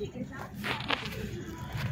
ठीक है